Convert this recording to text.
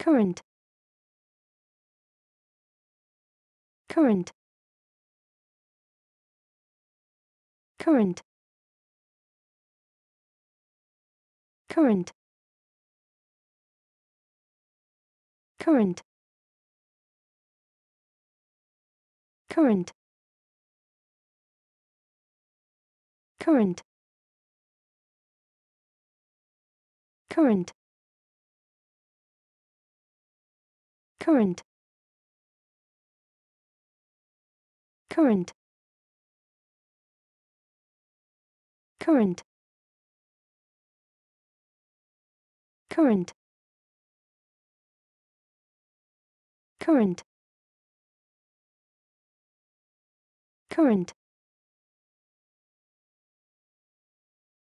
current. Current. Current. Current. Current. Current. Current. Current current. Current. Current. Current. Current. Current